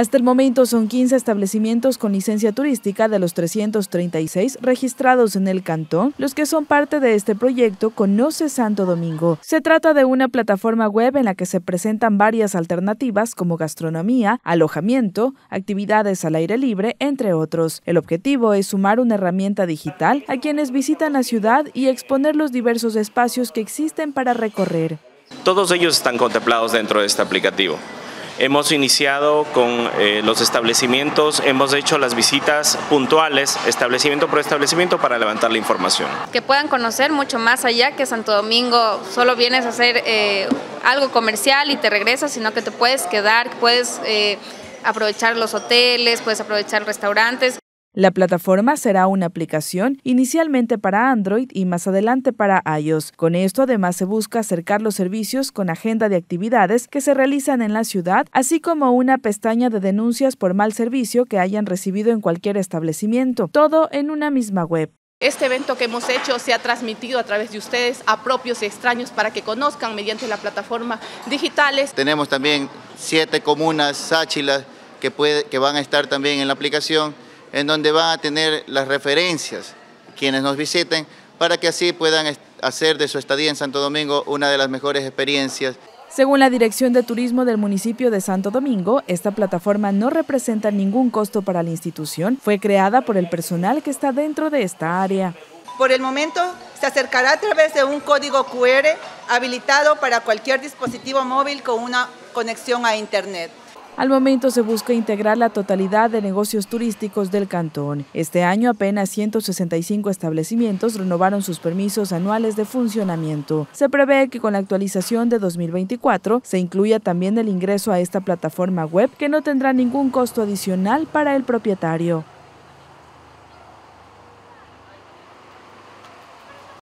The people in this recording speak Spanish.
Hasta el momento son 15 establecimientos con licencia turística de los 336 registrados en el cantón, los que son parte de este proyecto Conoce Santo Domingo. Se trata de una plataforma web en la que se presentan varias alternativas como gastronomía, alojamiento, actividades al aire libre, entre otros. El objetivo es sumar una herramienta digital a quienes visitan la ciudad y exponer los diversos espacios que existen para recorrer. Todos ellos están contemplados dentro de este aplicativo. Hemos iniciado con eh, los establecimientos, hemos hecho las visitas puntuales, establecimiento por establecimiento, para levantar la información. Que puedan conocer mucho más allá que Santo Domingo, solo vienes a hacer eh, algo comercial y te regresas, sino que te puedes quedar, puedes eh, aprovechar los hoteles, puedes aprovechar restaurantes. La plataforma será una aplicación inicialmente para Android y más adelante para iOS. Con esto además se busca acercar los servicios con agenda de actividades que se realizan en la ciudad, así como una pestaña de denuncias por mal servicio que hayan recibido en cualquier establecimiento, todo en una misma web. Este evento que hemos hecho se ha transmitido a través de ustedes a propios y extraños para que conozcan mediante la plataforma digitales. Tenemos también siete comunas, sáchilas, que, que van a estar también en la aplicación en donde van a tener las referencias quienes nos visiten para que así puedan hacer de su estadía en Santo Domingo una de las mejores experiencias. Según la Dirección de Turismo del municipio de Santo Domingo, esta plataforma no representa ningún costo para la institución. Fue creada por el personal que está dentro de esta área. Por el momento, se acercará a través de un código QR habilitado para cualquier dispositivo móvil con una conexión a Internet. Al momento se busca integrar la totalidad de negocios turísticos del cantón. Este año apenas 165 establecimientos renovaron sus permisos anuales de funcionamiento. Se prevé que con la actualización de 2024 se incluya también el ingreso a esta plataforma web que no tendrá ningún costo adicional para el propietario.